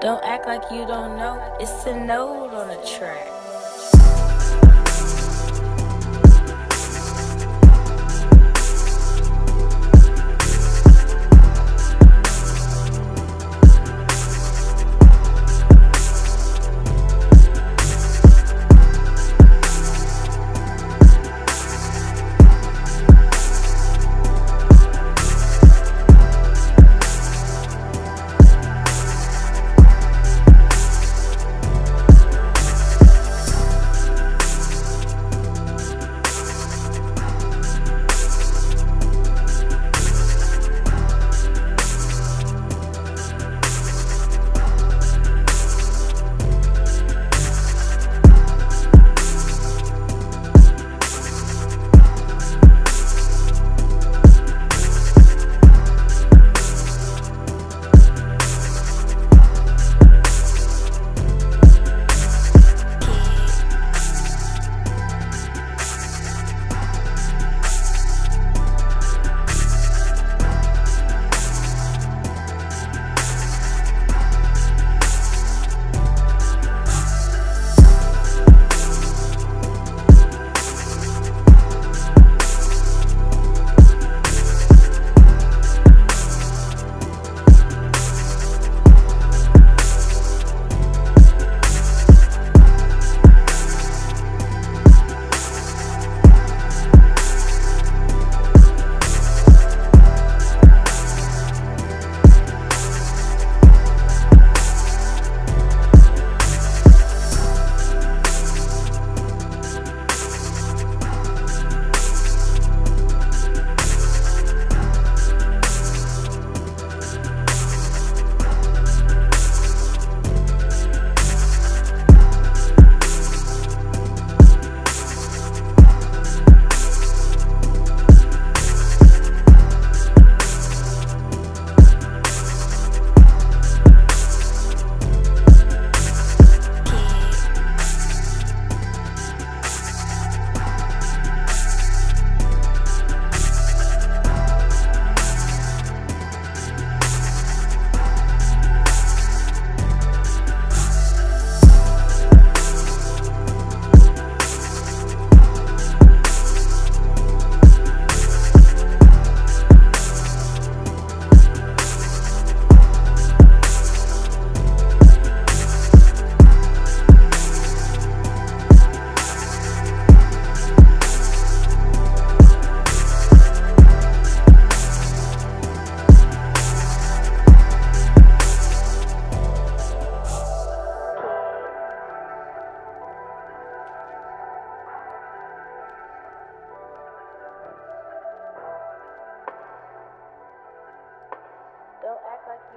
Don't act like you don't know. It's a note on a track.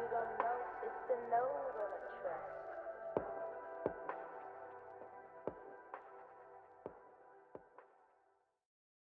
You don't know it's been over.